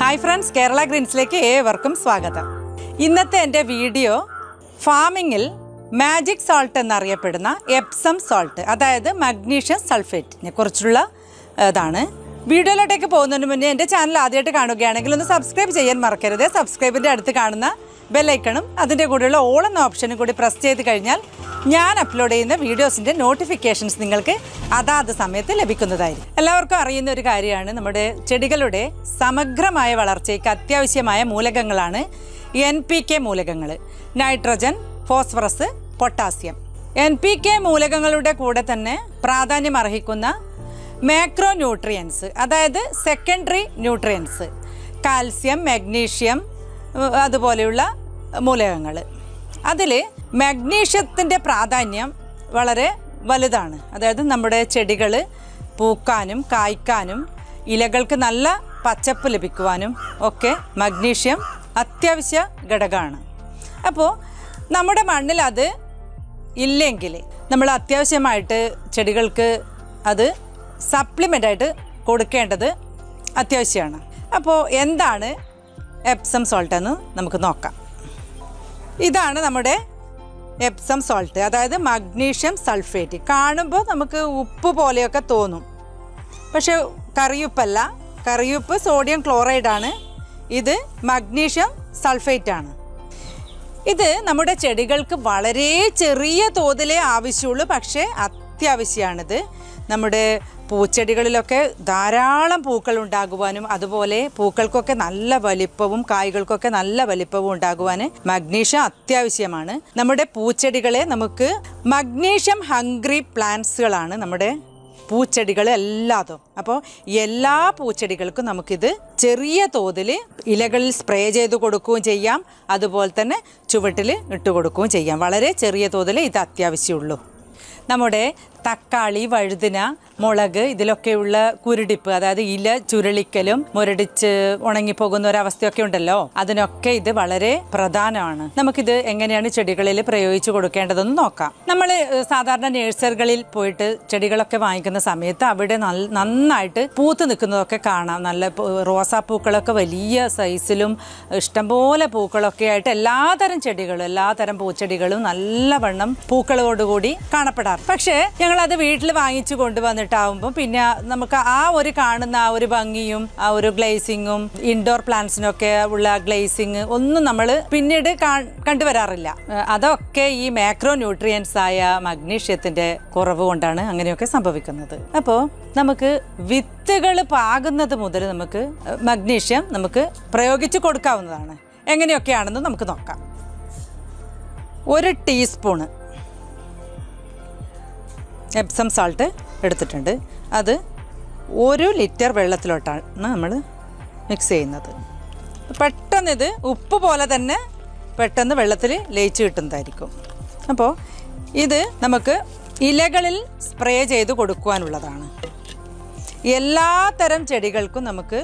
Hi friends Kerala ഗ്രീൻസിലേക്ക് ഏവർക്കും സ്വാഗതം. ഇന്നത്തെ എന്റെ വീഡിയോ ഫാമിങ്ങിൽ മാജിക് സോൾട്ട് എന്നറിയപ്പെടുന്ന എപ്സം സോൾട്ട് അതായത് മഗ്നീഷ്യം സൾഫേറ്റിനെ കുറിച്ചുള്ള ഇതാണ്. വീഡിയോയിലോട്ടേക്ക് പോകുന്നതിന് മുന്നേ എന്റെ ചാനൽ ആദ്യമായിട്ട് കാണുകയാണെങ്കിൽ ഒന്ന് സബ്സ്ക്രൈബ് ചെയ്യാൻ മറക്കരുത്. സബ്സ്ക്രൈബിന്റെ അടുത്ത് കാണുന്ന ബെല്ലൈക്കണും അതിന്റെ കൂടെയുള്ള ഓൾ എന്ന ഓപ്ഷനും കൂടി പ്രസ് ചെയ്ത് കഴിഞ്ഞാൽ ഞാൻ അപ്ലോഡ് ചെയ്യുന്ന വീഡിയോസിന്റെ നോട്ടിഫിക്കേഷൻസ് നിങ്ങൾക്ക് അതാത് സമയത്ത് ലഭിക്കുന്നതായിരിക്കും. എല്ലാവർക്കും അറിയുന്ന ഒരു കാര്യമാണ് നമ്മുടെ ചെടികളുടെ സമഗ്രമായ വളർച്ചയ്ക്ക് അത്യാവശ്യമായ മൂലകങ്ങളാണ് എൻ പി കെ മൂലകങ്ങൾ. Nitrogen phosphorus potassium. N P K മൂലകങ്ങളുടെ കൂടെ തന്നെ പ്രാധാന്യം അർഹിക്കുന്ന മാക്രോ ന്യൂട്രിയൻസ് അതായത് സെക്കൻഡറി ന്യൂട്രിയൻസ് കാൽസ്യം മഗ്നീഷ്യം അതുപോലെയുള്ള മൂലകങ്ങൾ. അതിൽ മഗ്നീഷ്യത്തിന്റെ പ്രാധാന്യം വളരെ വലുതാണ്. അതായത് നമ്മുടെ ചെടികൾ പൂക്കാനും കായ്ക്കാനും ഇലകൾക്ക് നല്ല പച്ചപ്പ് ലഭിക്കുവാനും ഒക്കെ മഗ്നീഷ്യം അത്യാവശ്യ ഘടകമാണ്. അപ്പോൾ നമ്മുടെ മണ്ണിൽ അത് ഇല്ലെങ്കിൽ നമ്മൾ അത്യാവശ്യമായിട്ട് ചെടികൾക്ക് അത് സപ്ലിമെന്റ് ആയിട്ട് കൊടുക്കേണ്ടത് അത്യാവശ്യമാണ്. അപ്പോൾ എന്താണ് എപ്സം സോൾട്ട് എന്ന് നമുക്ക് നോക്കാം. ഇതാണ് നമ്മുടെ എപ്സം സോൾട്ട് അതായത് മഗ്നീഷ്യം സൾഫേറ്റ് കാണുമ്പോൾ നമുക്ക് ഉപ്പ് പോലെയൊക്കെ തോന്നും. പക്ഷെ കറിയുപ്പല്ല. കറിയുപ്പ് സോഡിയം ക്ലോറൈഡ് ആണ്. ഇത് മഗ്നീഷ്യം സൾഫേറ്റ് ആണ്. ഇത് നമ്മുടെ ചെടികൾക്ക് വളരെ ചെറിയ തോതിലേ ആവശ്യമുള്ളൂ. പക്ഷേ അത്യാവശ്യമാണിത്. നമ്മുടെ പൂച്ചെടികളിലൊക്കെ ധാരാളം പൂക്കൾ ഉണ്ടാകുവാനും അതുപോലെ പൂക്കൾക്കൊക്കെ നല്ല വലിപ്പവും കായ്കൾക്കൊക്കെ നല്ല വലിപ്പവും ഉണ്ടാകുവാൻ മഗ്നീഷ്യം അത്യാവശ്യമാണ്. നമ്മുടെ പൂച്ചെടികളെ നമുക്ക് മഗ്നീഷ്യം ഹംഗ്രി പ്ലാന്റ്സുകളാണ് നമ്മുടെ പൂച്ചെടികൾ എല്ലാതും. അപ്പോൾ എല്ലാ പൂച്ചെടികൾക്കും നമുക്കിത് ചെറിയ തോതിൽ ഇലകളിൽ സ്പ്രേ ചെയ്ത് കൊടുക്കുകയും ചെയ്യാം. അതുപോലെ തന്നെ ചുവട്ടിൽ ഇട്ട് കൊടുക്കുകയും ചെയ്യാം. വളരെ ചെറിയ തോതിൽ ഇത് അത്യാവശ്യമുള്ളൂ. നമ്മുടെ തക്കാളി വഴുതിന മുളക് ഇതിലൊക്കെയുള്ള കുരുടിപ്പ് അതായത് ഇല ചുരുളിക്കലും മുരടിച്ച് ഉണങ്ങിപ്പോകുന്ന ഒരവസ്ഥയൊക്കെ ഉണ്ടല്ലോ? അതിനൊക്കെ ഇത് വളരെ പ്രധാനമാണ്. നമുക്കിത് എങ്ങനെയാണ് ചെടികളിൽ പ്രയോഗിച്ചു കൊടുക്കേണ്ടതെന്ന് നോക്കാം. നമ്മൾ സാധാരണ നേഴ്സറികളിൽ പോയിട്ട് ചെടികളൊക്കെ വാങ്ങിക്കുന്ന സമയത്ത് അവിടെ നന്നായിട്ട് പൂത്ത് നിൽക്കുന്നതൊക്കെ കാണാം. നല്ല റോസാപ്പൂക്കളൊക്കെ വലിയ സൈസിലും ഇഷ്ടംപോലെ പൂക്കളൊക്കെ ആയിട്ട് എല്ലാതരം ചെടികളും എല്ലാതരം പൂച്ചെടികളും നല്ലവണ്ണം പൂക്കളോടുകൂടി കാണപ്പെടാറ്. പക്ഷേ ഞങ്ങൾ അത് വീട്ടിൽ വാങ്ങിച്ചു കൊണ്ടുവന്നിട്ടാവുമ്പോൾ പിന്നെ നമുക്ക് ആ ഒരു കാണുന്ന ആ ഒരു ഭംഗിയും ആ ഒരു ഗ്ലേസിങ്ങും ഇൻഡോർ പ്ലാന്റ്സിനൊക്കെ ഉള്ള ഗ്ലേസിങ് ഒന്നും നമ്മൾ പിന്നീട് കണ്ടുവരാറില്ല. അതൊക്കെ ഈ മാക്രോ ന്യൂട്രിയൻസ് ആയ മഗ്നീഷ്യത്തിന്റെ കുറവ് കൊണ്ടാണ് അങ്ങനെയൊക്കെ സംഭവിക്കുന്നത്. അപ്പോൾ നമുക്ക് വിത്തുകൾ പാകുന്നത് മുതൽ നമുക്ക് മഗ്നീഷ്യം നമുക്ക് പ്രയോഗിച്ച് കൊടുക്കാവുന്നതാണ്. എങ്ങനെയൊക്കെയാണെന്ന് നമുക്ക് നോക്കാം. ഒരു ടീസ്പൂണ് എപ്സം സാൾട്ട് എടുത്തിട്ടുണ്ട്. അത് ഒരു ലിറ്റർ വെള്ളത്തിലോട്ടാണ് നമ്മൾ മിക്സ് ചെയ്യുന്നത്. പെട്ടെന്ന് ഇത് ഉപ്പ് പോലെ തന്നെ പെട്ടെന്ന് വെള്ളത്തിൽ ലയിച്ച് കിട്ടുന്നതായിരിക്കും. അപ്പോൾ ഇത് നമുക്ക് ഇലകളിൽ സ്പ്രേ ചെയ്ത് കൊടുക്കുവാനുള്ളതാണ്. എല്ലാ തരം ചെടികൾക്കും നമുക്ക്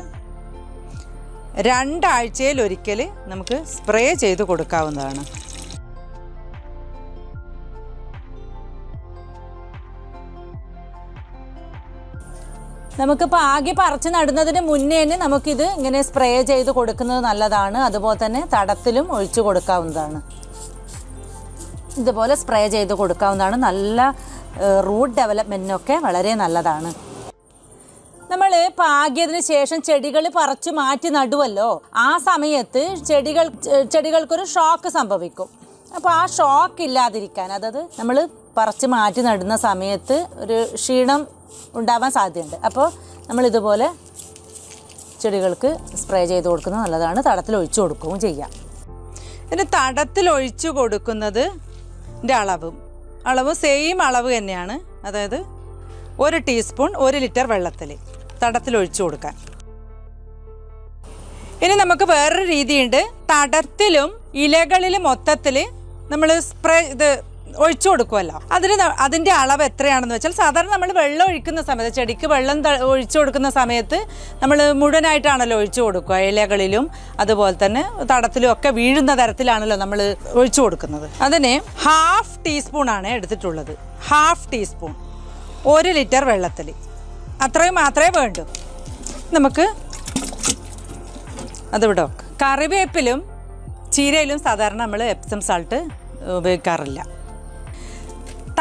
രണ്ടാഴ്ചയിൽ ഒരിക്കൽ നമുക്ക് സ്പ്രേ ചെയ്ത് കൊടുക്കാവുന്നതാണ്. നമുക്കിപ്പോൾ ആകെ പറിച്ച് നടുന്നതിന് മുന്നേ തന്നെ നമുക്കിത് ഇങ്ങനെ സ്പ്രേ ചെയ്ത് കൊടുക്കുന്നത് നല്ലതാണ്. അതുപോലെ തന്നെ തടത്തിലും ഒഴിച്ചു കൊടുക്കാവുന്നതാണ്. ഇതുപോലെ സ്പ്രേ ചെയ്ത് കൊടുക്കാവുന്നതാണ്. നല്ല റൂട്ട് ഡെവലപ്മെന്റിനൊക്കെ വളരെ നല്ലതാണ്. നമ്മൾ പാകിയതിന് ശേഷം ചെടികൾ പറിച്ചു മാറ്റി നടുവല്ലോ. ആ സമയത്ത് ചെടികൾ ചെടികൾക്കൊരു ഷോക്ക് സംഭവിക്കും. അപ്പോൾ ആ ഷോക്ക് ഇല്ലാതിരിക്കാൻ അതായത് നമ്മൾ പറിച്ച് മാറ്റി നടുന്ന സമയത്ത് ഒരു ക്ഷീണം ഉണ്ടാവാൻ സാധ്യതയുണ്ട്. അപ്പോൾ നമ്മൾ ഇതുപോലെ ചെടികൾക്ക് സ്പ്രേ ചെയ്ത് കൊടുക്കുന്നത് നല്ലതാണ്. തടത്തിൽ ഒഴിച്ചു കൊടുക്കുകയും ചെയ്യാം. ഇതിന് തടത്തിൽ ഒഴിച്ചു കൊടുക്കുന്നത് അളവും. അളവ് സെയിം അളവ് തന്നെയാണ്. അതായത് ഒരു ടീസ്പൂൺ ഒരു ലിറ്റർ വെള്ളത്തിൽ തടത്തിൽ ഒഴിച്ചു കൊടുക്കാൻ. ഇനി നമുക്ക് വേറൊരു രീതിയുണ്ട്. തടത്തിലും ഇലകളിലും മൊത്തത്തിൽ നമ്മൾ സ്പ്രേ ഇത് ഒഴിച്ചു കൊടുക്കുമല്ലോ അതിന് അതിന്റെ അളവ് എത്രയാണെന്ന് വെച്ചാൽ സാധാരണ നമ്മൾ വെള്ളം ഒഴിക്കുന്ന സമയത്ത് ചെടിക്ക് വെള്ളം ഒഴിച്ചു കൊടുക്കുന്ന സമയത്ത് നമ്മൾ മുഴുവനായിട്ടാണല്ലോ ഒഴിച്ചു കൊടുക്കുക. ഇലകളിലും അതുപോലെ തന്നെ തടത്തിലും ഒക്കെ വീഴുന്ന തരത്തിലാണല്ലോ നമ്മൾ ഒഴിച്ചു കൊടുക്കുന്നത്. അതിന് ഹാഫ് ടീസ്പൂണാണ് എടുത്തിട്ടുള്ളത്. ഹാഫ് ടീസ്പൂൺ ഒരു ലിറ്റർ വെള്ളത്തിൽ. അത്രയും മാത്രമേ വേണ്ടൂ. നമുക്ക് അതിവിടെ കറിവേപ്പിലും ചീരയിലും സാധാരണ നമ്മൾ എപ്സം സാൾട്ട് ഉപയോഗിക്കാറില്ല.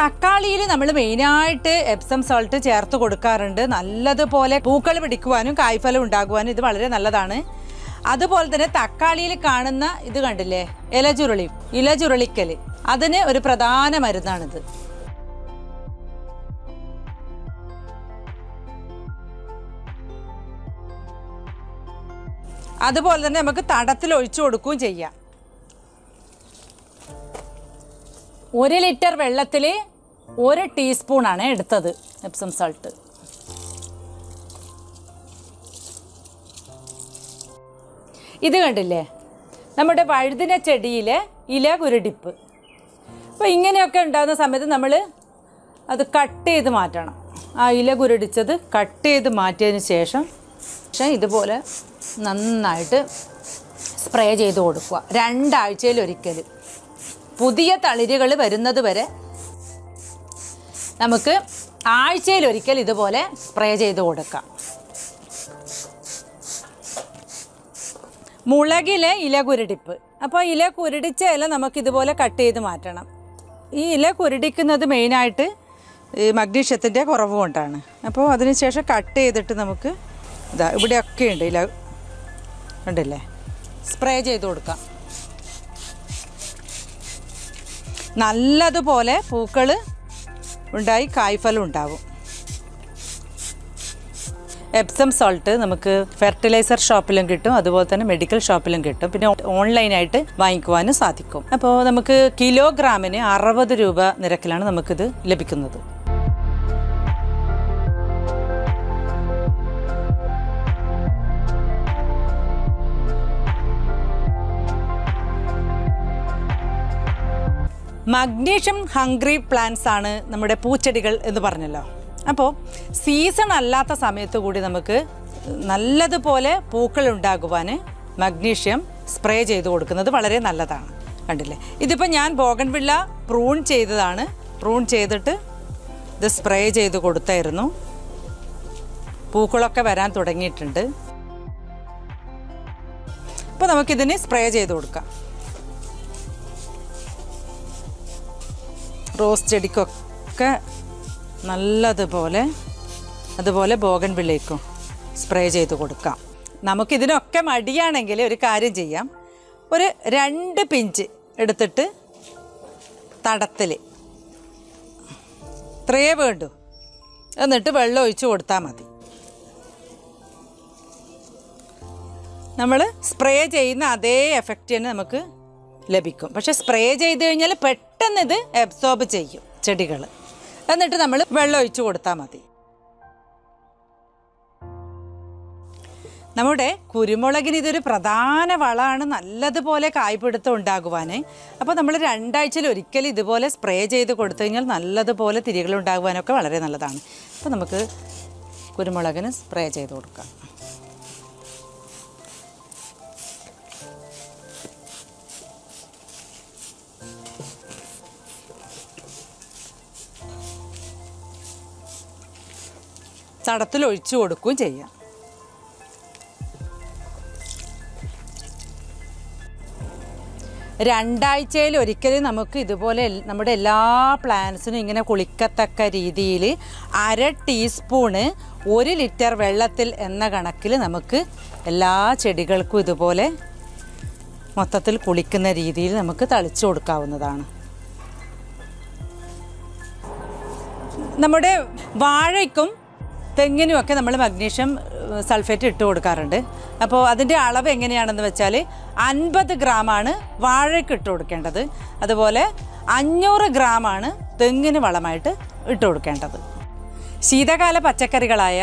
തക്കാളിയിൽ നമ്മൾ മെയിനായിട്ട് എപ്സം സോൾട്ട് ചേർത്ത് കൊടുക്കാറുണ്ട്. നല്ലതുപോലെ പൂക്കൾ പിടിക്കുവാനും കായ്ഫലം ഉണ്ടാകുവാനും ഇത് വളരെ നല്ലതാണ്. അതുപോലെ തന്നെ തക്കാളിയിൽ കാണുന്ന ഇത് കണ്ടില്ലേ? ഇലചുരുളി ഇലചുരുളിക്കൽ അതിന് ഒരു പ്രധാന മരുന്നാണിത്. അതുപോലെ തന്നെ നമുക്ക് തടത്തിൽ ഒഴിച്ചു കൊടുക്കുകയും ചെയ്യാം. ഒരു ലിറ്റർ വെള്ളത്തിൽ ഒരു ടീസ്പൂണാണ് എടുത്തത് എപ്സം സാൾട്ട് ഇത് കണ്ടില്ലേ? നമ്മുടെ വഴുതിന ചെടിയിലെ ഇല കുരുടിപ്പ്. അപ്പോൾ ഇങ്ങനെയൊക്കെ ഉണ്ടാകുന്ന സമയത്ത് നമ്മൾ അത് കട്ട് ചെയ്ത് മാറ്റണം. ആ ഇല കുരുടിച്ചത് കട്ട് ചെയ്ത് മാറ്റിയതിന് ശേഷം പക്ഷേ ഇതുപോലെ നന്നായിട്ട് സ്പ്രേ ചെയ്ത് കൊടുക്കുക. രണ്ടാഴ്ചയിൽ ഒരിക്കൽ പുതിയ തളിരുകൾ വരുന്നത് വരെ നമുക്ക് ആഴ്ചയിൽ ഒരിക്കൽ ഇതുപോലെ സ്പ്രേ ചെയ്ത് കൊടുക്കാം. മുളകിലെ ഇല കുരുടിപ്പ്. അപ്പോൾ ഇല കുരുടിച്ച ഇല നമുക്ക് ഇതുപോലെ കട്ട് ചെയ്ത് മാറ്റണം. ഈ ഇല കുരുടിക്കുന്നത് മെയിനായിട്ട് മഗ്നീഷ്യത്തിന്റെ കുറവ് കൊണ്ടാണ്. അപ്പോൾ അതിനുശേഷം കട്ട് ചെയ്തിട്ട് നമുക്ക് ഇതാ ഇവിടെയൊക്കെ ഉണ്ട് ഇല ഉണ്ടല്ലേ? സ്പ്രേ ചെയ്ത് കൊടുക്കാം. നല്ലതുപോലെ പൂക്കൾ ഉണ്ടായി കായ്ഫലം ഉണ്ടാവും. എപ്സം സോൾട്ട് നമുക്ക് ഫെർട്ടിലൈസർ ഷോപ്പിലും കിട്ടും അതുപോലെ തന്നെ മെഡിക്കൽ ഷോപ്പിലും കിട്ടും. പിന്നെ ഓൺലൈനായിട്ട് വാങ്ങിക്കുവാനും സാധിക്കും. അപ്പോൾ നമുക്ക് കിലോഗ്രാമിന് അറുപത് രൂപ നിരക്കിലാണ് നമുക്കിത് ലഭിക്കുന്നത്. മഗ്നീഷ്യം ഹംഗ്രി പ്ലാന്റ്സ് ആണ് നമ്മുടെ പൂച്ചെടികൾ എന്ന് പറഞ്ഞല്ലോ. അപ്പോൾ സീസൺ അല്ലാത്ത സമയത്ത് കൂടി നമുക്ക് നല്ലതുപോലെ പൂക്കൾ ഉണ്ടാകുവാൻ മഗ്നീഷ്യം സ്പ്രേ ചെയ്ത് കൊടുക്കുന്നത് വളരെ നല്ലതാണ്. കണ്ടില്ലേ? ഇതിപ്പോൾ ഞാൻ ബോഗൺവിള്ള പ്രൂൺ ചെയ്തതാണ്. പ്രൂൺ ചെയ്തിട്ട് ഇത് സ്പ്രേ ചെയ്ത് കൊടുത്തായിരുന്നു. പൂക്കളൊക്കെ വരാൻ തുടങ്ങിയിട്ടുണ്ട്. അപ്പോൾ നമുക്കിതിന് സ്പ്രേ ചെയ്ത് കൊടുക്കാം. റോസ് ചെടിക്കൊക്കെ നല്ലതുപോലെ അതുപോലെ ബോഗൻ വിളയിക്കും സ്പ്രേ ചെയ്ത് കൊടുക്കാം. നമുക്കിതിനൊക്കെ മടിയാണെങ്കിൽ ഒരു കാര്യം ചെയ്യാം. ഒരു രണ്ട് പിഞ്ച് എടുത്തിട്ട് തടത്തിൽ ഇത്രയേ വേണ്ടു. എന്നിട്ട് വെള്ളം ഒഴിച്ച് കൊടുത്താൽ മതി. നമ്മൾ സ്പ്രേ ചെയ്യുന്ന അതേ എഫക്റ്റ് തന്നെ നമുക്ക് ലഭിക്കും. പക്ഷേ സ്പ്രേ ചെയ്ത് കഴിഞ്ഞാൽ പെട്ടെന്ന് ഇത് അബ്സോർബ് ചെയ്യും ചെടികൾ എന്നിട്ട് നമ്മൾ വെള്ളം ഒഴിച്ച് കൊടുത്താൽ മതി. നമ്മുടെ കുരുമുളകിന് ഇതൊരു പ്രധാന വളമാണ്. നല്ലതുപോലെ കായ്പിടുത്തം ഉണ്ടാകുവാൻ അപ്പോൾ നമ്മൾ രണ്ടാഴ്ചയിൽ ഒരിക്കൽ ഇതുപോലെ സ്പ്രേ ചെയ്ത് കൊടുത്തു കഴിഞ്ഞാൽ നല്ലതുപോലെ തിരികൾ ഉണ്ടാകുവാനൊക്കെ വളരെ നല്ലതാണ്. അപ്പോൾ നമുക്ക് കുരുമുളകിന് സ്പ്രേ ചെയ്ത് കൊടുക്കാം. ചടത്തിൽ ഒഴിച്ചു കൊടുക്കുകയും ചെയ്യാം. രണ്ടാഴ്ചയിൽ ഒരിക്കലും നമുക്ക് ഇതുപോലെ നമ്മുടെ എല്ലാ പ്ലാന്റ്സിനും ഇങ്ങനെ കുളിക്കത്തക്ക രീതിയിൽ അര ടീസ്പൂണ് ഒരു ലിറ്റർ വെള്ളത്തിൽ എന്ന കണക്കിൽ നമുക്ക് എല്ലാ ചെടികൾക്കും ഇതുപോലെ മൊത്തത്തിൽ കുളിക്കുന്ന രീതിയിൽ നമുക്ക് തളിച്ചു കൊടുക്കാവുന്നതാണ്. നമ്മുടെ വാഴയ്ക്കും തെങ്ങിനുമൊക്കെ നമ്മൾ മഗ്നീഷ്യം സൾഫേറ്റ് ഇട്ട് കൊടുക്കാറുണ്ട്. അപ്പോൾ അതിന്റെ അളവ് എങ്ങനെയാണെന്ന് വെച്ചാൽ അൻപത് ഗ്രാമാണ് വാഴയ്ക്ക് ഇട്ട് കൊടുക്കേണ്ടത്. അതുപോലെ അഞ്ഞൂറ് ഗ്രാമാണ് തെങ്ങിന് വളമായിട്ട് ഇട്ട് കൊടുക്കേണ്ടത്. ശീതകാല പച്ചക്കറികളായ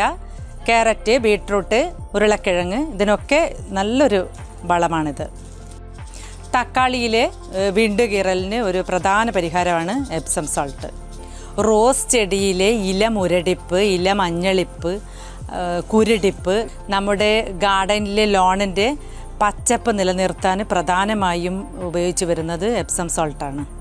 ക്യാരറ്റ് ബീട്രൂട്ട് ഉരുളക്കിഴങ്ങ് ഇതിനൊക്കെ നല്ലൊരു വളമാണിത്. തക്കാളിയിലെ വിണ്ടുകീറലിന് ഒരു പ്രധാന പരിഹാരമാണ് എപ്സം സോൾട്ട് റോസ് ചെടിയിലെ ഇല മുരടിപ്പ് ഇല മഞ്ഞളിപ്പ് കുരടിപ്പ് നമ്മുടെ ഗാർഡനിലെ ലോണിന്റെ പച്ചപ്പ് നിലനിർത്താൻ പ്രധാനമായും ഉപയോഗിച്ച് വരുന്നത് എപ്സം സോൾട്ടാണ്.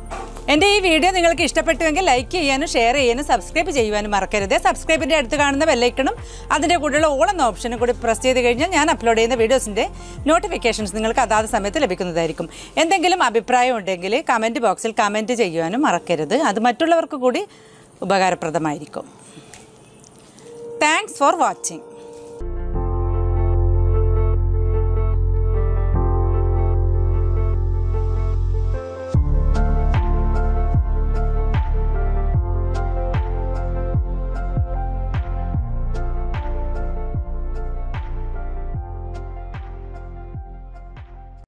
എന്റെ ഈ വീഡിയോ നിങ്ങൾക്ക് ഇഷ്ടപ്പെട്ടുവെങ്കിൽ ലൈക്ക് ചെയ്യാനും ഷെയർ ചെയ്യാനും സബ്സ്ക്രൈബ് ചെയ്യുവാനും മറക്കരുത്. സബ്സ്ക്രൈബിന്റെ അടുത്ത് കാണുന്ന ബെല്ലൈക്കണും അതിന്റെ കൂടെയുള്ള ഓൾ എന്ന ഓപ്ഷനും കൂടി പ്രസ് ചെയ്ത് കഴിഞ്ഞാൽ ഞാൻ അപ്ലോഡ് ചെയ്യുന്ന വീഡിയോസിന്റെ നോട്ടിഫിക്കേഷൻസ് നിങ്ങൾക്ക് അതാത് സമയത്ത് ലഭിക്കുന്നതായിരിക്കും. എന്തെങ്കിലും അഭിപ്രായം ഉണ്ടെങ്കിൽ കമന്റ് ബോക്സിൽ കമന്റ് ചെയ്യുവാനും മറക്കരുത്. അത് മറ്റുള്ളവർക്ക് കൂടി ഉപകാരപ്രദമായിരിക്കും. Thanks for watching